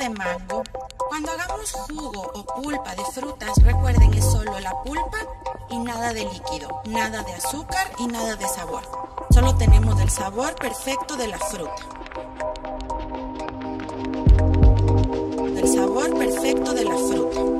de mango. Cuando hagamos jugo o pulpa de frutas, recuerden es solo la pulpa y nada de líquido, nada de azúcar y nada de sabor. Solo tenemos el sabor perfecto de la fruta. El sabor perfecto de la fruta.